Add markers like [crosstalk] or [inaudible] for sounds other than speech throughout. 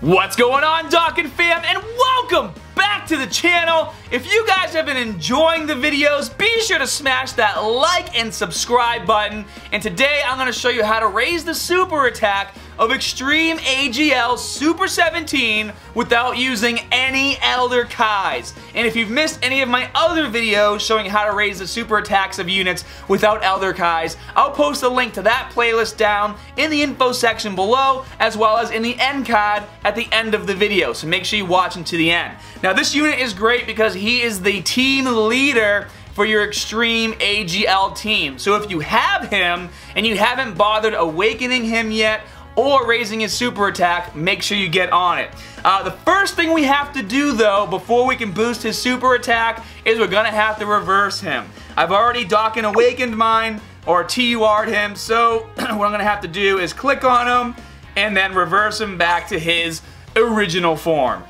What's going on, Dokkan fam, and welcome back to the channel. If you guys have been enjoying the videos, be sure to smash that like and subscribe button. And today, I'm gonna show you how to raise the super attack of Extreme AGL Super 17 without using any Elder Kais. And if you've missed any of my other videos showing how to raise the super attacks of units without Elder Kais, I'll post a link to that playlist down in the info section below, as well as in the end card at the end of the video. So make sure you watch until the end. Now this unit is great because he is the team leader for your Extreme AGL team. So if you have him and you haven't bothered awakening him yet, or raising his super attack, make sure you get on it. Uh, the first thing we have to do though, before we can boost his super attack, is we're gonna have to reverse him. I've already Dokkan Awakened mine, or TUR'd him, so [clears throat] what I'm gonna have to do is click on him, and then reverse him back to his original form.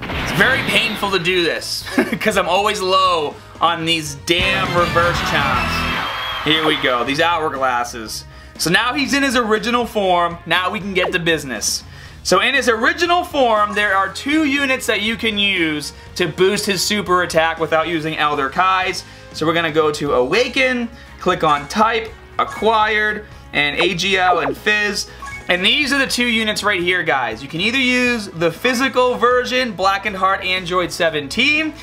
It's very painful to do this, [laughs] because I'm always low on these damn reverse chomps. Here we go, these hourglasses. So now he's in his original form. Now we can get to business. So in his original form, there are two units that you can use to boost his super attack without using Elder Kais. So we're going to go to Awaken, click on Type, Acquired, and AGL and Phys. And these are the two units right here, guys. You can either use the physical version, Blackened Heart Android 17,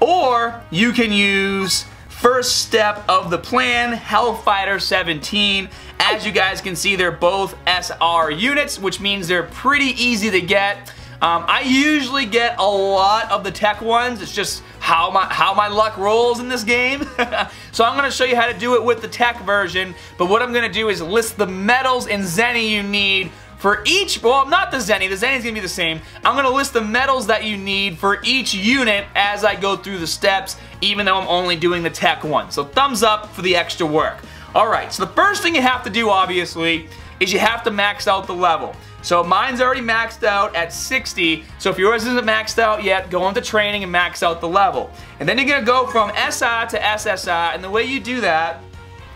or you can use first step of the plan, Hellfighter 17. As you guys can see, they're both SR units, which means they're pretty easy to get. Um, I usually get a lot of the tech ones. It's just how my how my luck rolls in this game. [laughs] so I'm to show you how to do it with the tech version. But what I'm to do is list the medals and Zenny you need for each, well, not the Zenny, the Zenny's gonna be the same. I'm gonna list the medals that you need for each unit as I go through the steps, even though I'm only doing the tech one. So thumbs up for the extra work. Alright, so the first thing you have to do, obviously, is you have to max out the level. So mine's already maxed out at 60, so if yours isn't maxed out yet, go into training and max out the level. And then you're gonna go from SR to SSR, and the way you do that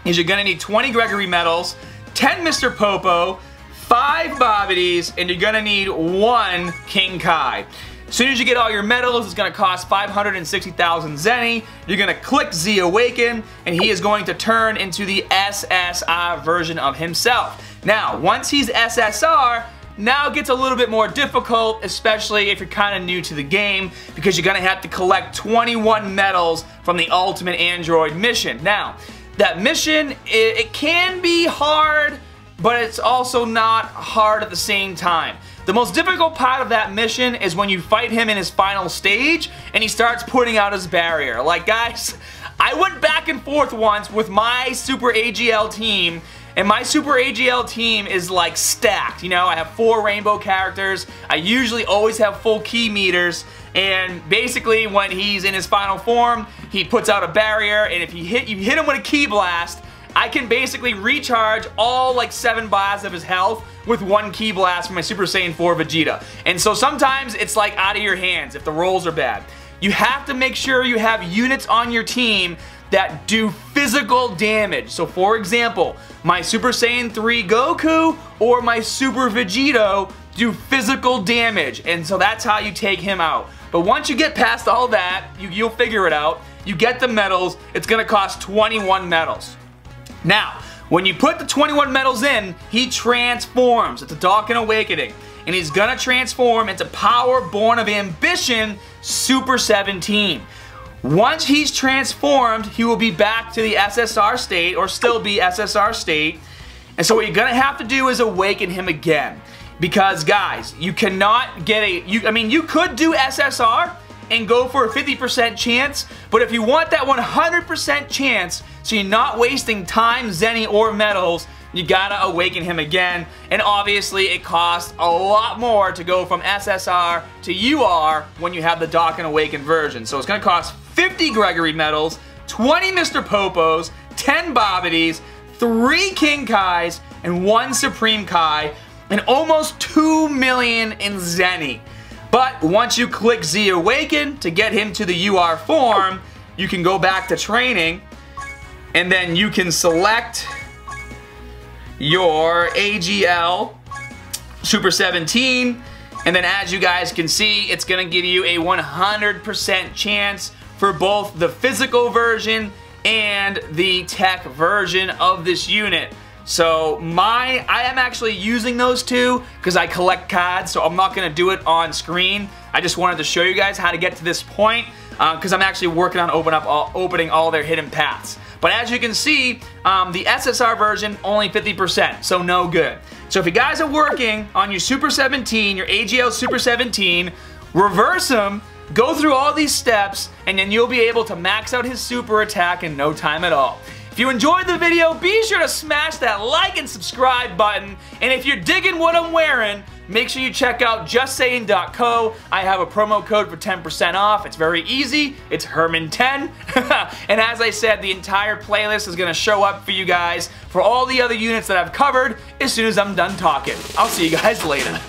is you're gonna need 20 Gregory medals, 10 Mr. Popo, five Babidies, and you're gonna need one King Kai. As soon as you get all your medals, it's gonna cost 560,000 Zenny. You're gonna click Z Awaken, and he is going to turn into the SSR version of himself. Now, once he's SSR, now it gets a little bit more difficult, especially if you're kind of new to the game, because you're gonna have to collect 21 medals from the Ultimate Android mission. Now, that mission, it, it can be hard, but it's also not hard at the same time. The most difficult part of that mission is when you fight him in his final stage and he starts putting out his barrier. Like guys, I went back and forth once with my Super AGL team and my Super AGL team is like stacked. You know, I have four rainbow characters. I usually always have full ki meters. And basically when he's in his final form, he puts out a barrier and if you hit, you hit him with a ki blast, I can basically recharge all like seven blasts of his health with one Ki blast from my Super Saiyan 4 Vegeta. And so sometimes it's like out of your hands if the rolls are bad. You have to make sure you have units on your team that do physical damage. So for example, my Super Saiyan 3 Goku or my Super Vegito do physical damage. And so that's how you take him out. But once you get past all that, you, you'll figure it out. You get the medals, it's gonna cost 21 medals. Now, when you put the 21 medals in, he transforms. It's a Dokkan Awakening. And he's gonna transform into Power Born of Ambition Super 17. Once he's transformed, he will be back to the SSR state, or still be SSR state. And so what you're gonna have to do is awaken him again. Because guys, you cannot get a, you, I mean, you could do SSR, and go for a 50% chance. But if you want that 100% chance, so you're not wasting time, Zenny, or medals, you gotta awaken him again. And obviously, it costs a lot more to go from SSR to UR when you have the Dokkan Awaken version. So it's gonna cost 50 Gregory medals, 20 Mr. Popos, 10 Babidies, 3 King Kais, and 1 Supreme Kai, and almost 2 million in Zenny. But once you click Z Awaken to get him to the UR form, you can go back to training and then you can select your AGL Super 17. And then as you guys can see, it's gonna give you a 100% chance for both the physical version and the tech version of this unit. So my, I am actually using those two because I collect cards, so I'm not gonna do it on screen. I just wanted to show you guys how to get to this point because uh, I'm actually working on open up all, opening all their hidden paths. But as you can see, um, the SSR version, only 50%, so no good. So if you guys are working on your Super 17, your AGL Super 17, reverse them, go through all these steps, and then you'll be able to max out his super attack in no time at all. If you enjoyed the video, be sure to smash that like and subscribe button. And if you're digging what I'm wearing, make sure you check out justsaiyan.co. I have a promo code for 10% off. It's very easy. It's Herman10. [laughs] and as I said, the entire playlist is going to show up for you guys for all the other units that I've covered as soon as I'm done talking. I'll see you guys later.